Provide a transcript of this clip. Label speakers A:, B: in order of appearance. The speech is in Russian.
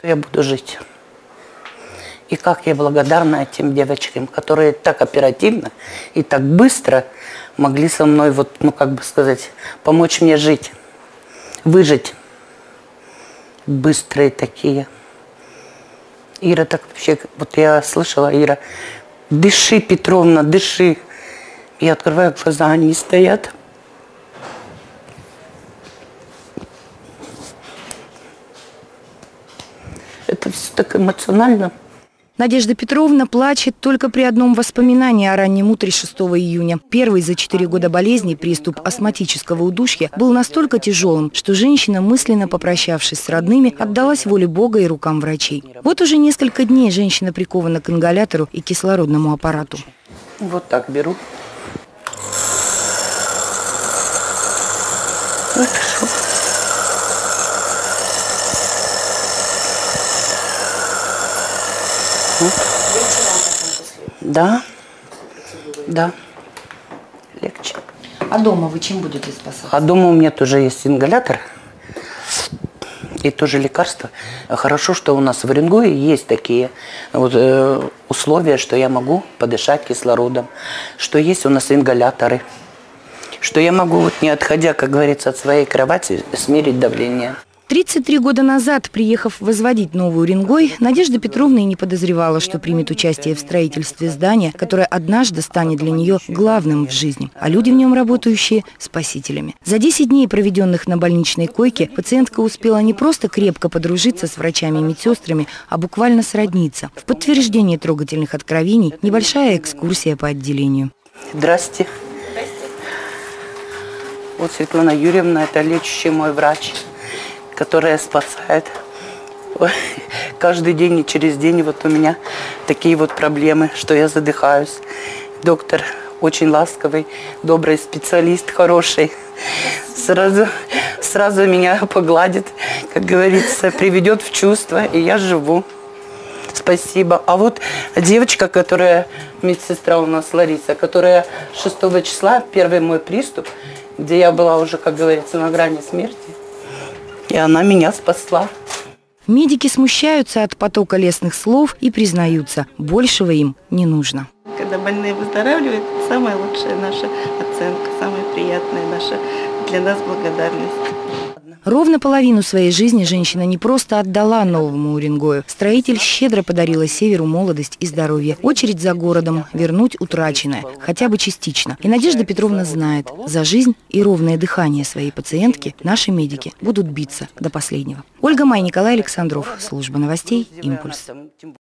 A: то я буду жить. И как я благодарна тем девочкам, которые так оперативно и так быстро могли со мной, вот, ну как бы сказать, помочь мне жить, выжить. Быстрые такие. Ира так вообще, вот я слышала, Ира, дыши, Петровна, дыши. Я открываю глаза, они стоят. Это все так эмоционально.
B: Надежда Петровна плачет только при одном воспоминании о раннем утре 6 июня. Первый за четыре года болезни приступ астматического удушья был настолько тяжелым, что женщина, мысленно попрощавшись с родными, отдалась воле Бога и рукам врачей. Вот уже несколько дней женщина прикована к ингалятору и кислородному аппарату.
A: Вот так беру. Хорошо. Да. Да. Легче.
B: А дома вы чем будете спасаться?
A: А дома у меня тоже есть ингалятор и тоже лекарства. Хорошо, что у нас в Оренгое есть такие вот, э, условия, что я могу подышать кислородом, что есть у нас ингаляторы, что я могу, вот не отходя, как говорится, от своей кровати, смерить давление.
B: 33 года назад, приехав возводить новую Рингой, Надежда Петровна и не подозревала, что примет участие в строительстве здания, которое однажды станет для нее главным в жизни, а люди в нем работающие – спасителями. За 10 дней, проведенных на больничной койке, пациентка успела не просто крепко подружиться с врачами и медсестрами, а буквально сродниться. В подтверждение трогательных откровений – небольшая экскурсия по отделению.
A: Здрасте. Вот Светлана Юрьевна, это лечащий мой врач которая спасает. Каждый день и через день вот у меня такие вот проблемы, что я задыхаюсь. Доктор очень ласковый, добрый специалист, хороший. Сразу, сразу меня погладит, как говорится, приведет в чувство, и я живу. Спасибо. А вот девочка, которая, медсестра у нас Лариса, которая 6 числа, первый мой приступ, где я была уже, как говорится, на грани смерти, и она меня спасла.
B: Медики смущаются от потока лестных слов и признаются, большего им не нужно.
C: Когда больные выздоравливают, самая лучшая наша оценка, самая приятная наша для нас благодарность.
B: Ровно половину своей жизни женщина не просто отдала новому Уренгою. Строитель щедро подарила Северу молодость и здоровье. Очередь за городом – вернуть утраченное, хотя бы частично. И Надежда Петровна знает, за жизнь и ровное дыхание своей пациентки наши медики будут биться до последнего. Ольга Май, Николай Александров. Служба новостей «Импульс».